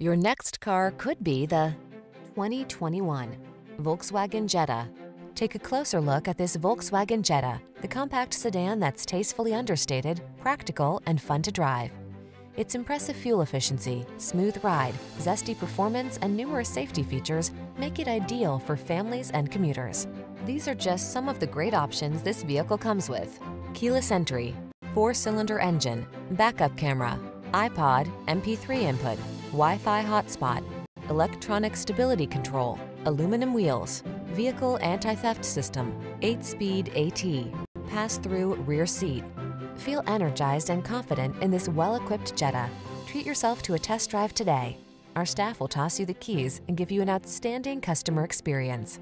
Your next car could be the 2021 Volkswagen Jetta. Take a closer look at this Volkswagen Jetta, the compact sedan that's tastefully understated, practical, and fun to drive. Its impressive fuel efficiency, smooth ride, zesty performance, and numerous safety features make it ideal for families and commuters. These are just some of the great options this vehicle comes with. Keyless entry, four-cylinder engine, backup camera, iPod, MP3 input, Wi-Fi hotspot, electronic stability control, aluminum wheels, vehicle anti-theft system, 8-speed AT, pass-through rear seat. Feel energized and confident in this well-equipped Jetta. Treat yourself to a test drive today. Our staff will toss you the keys and give you an outstanding customer experience.